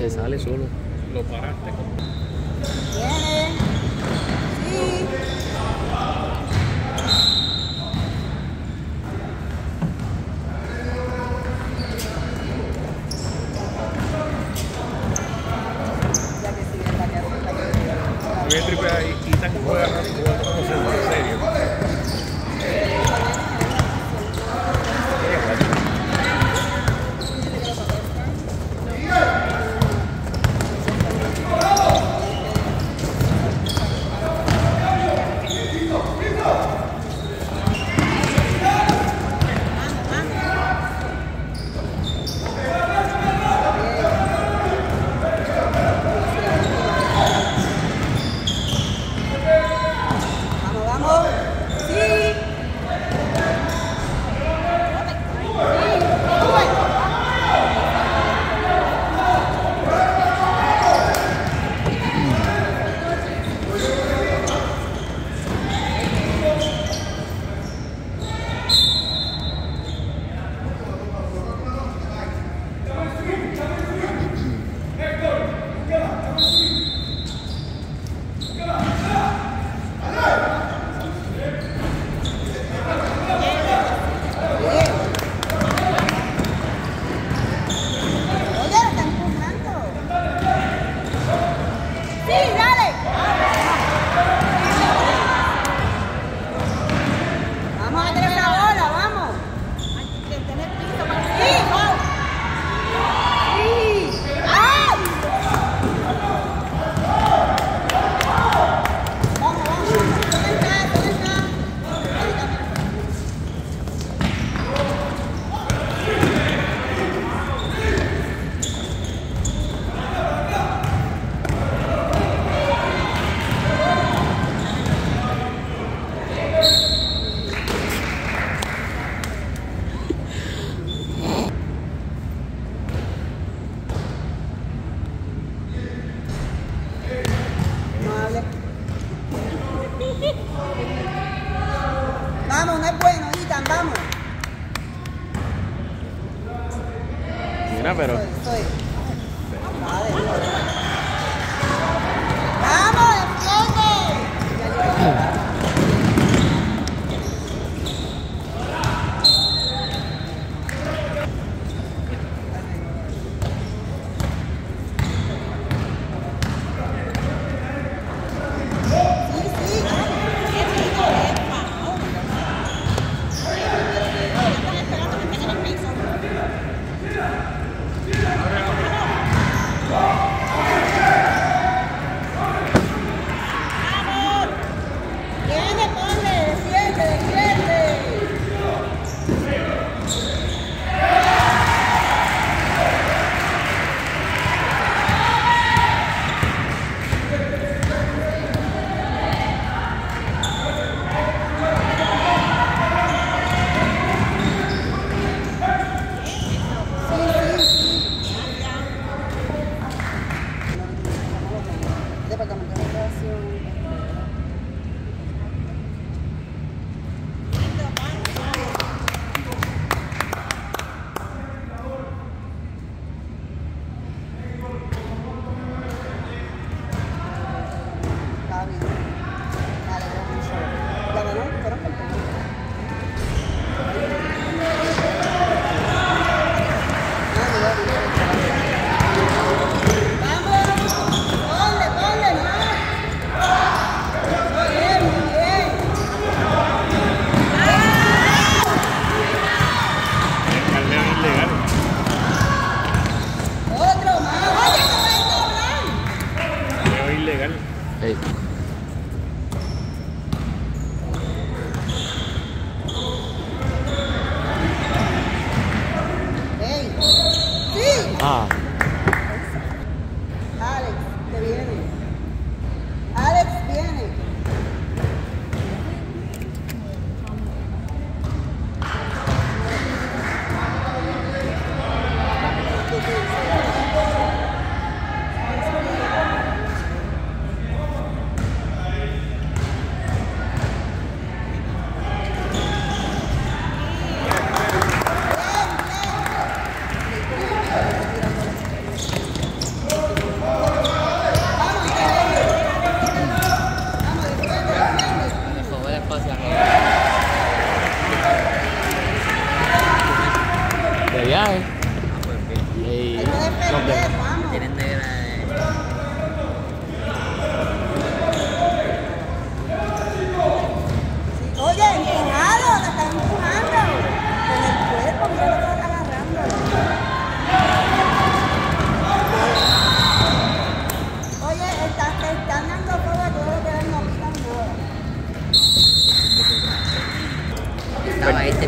Se sale solo. Lo paraste. Viene. Sí. Voy a tripear y quitan juega rápido, no sé, en serio. pero... Soy, soy.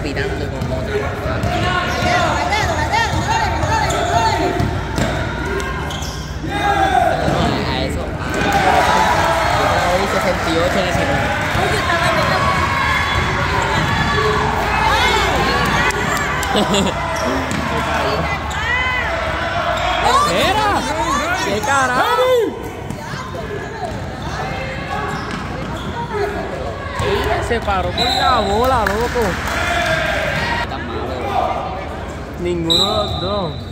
respirando como otra eso. ¡Qué carajo! se paró con la bola, loco. Ninguno de los dos.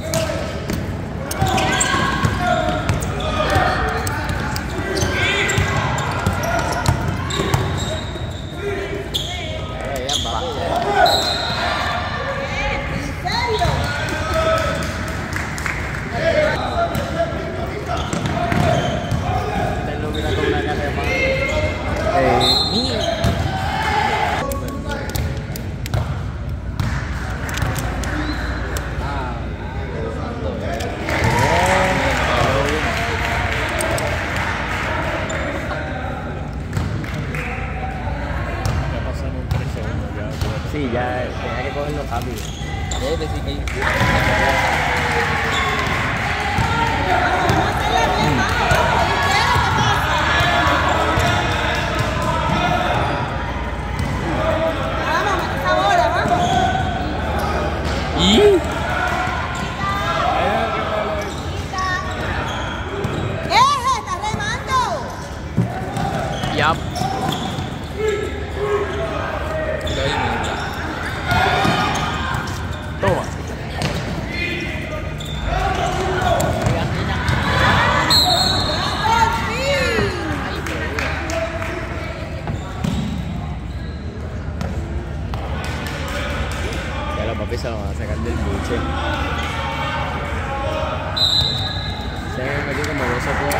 Thank you.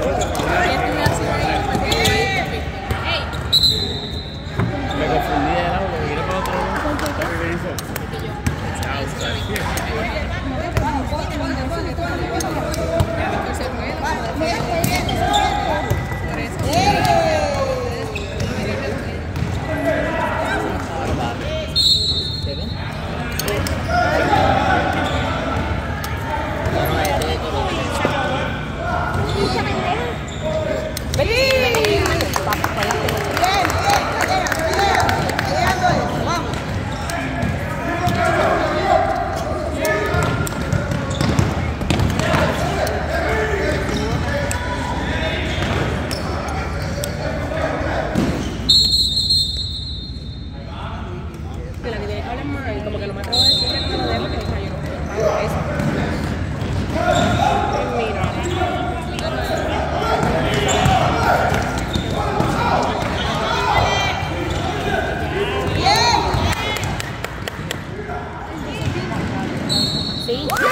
Hey! see?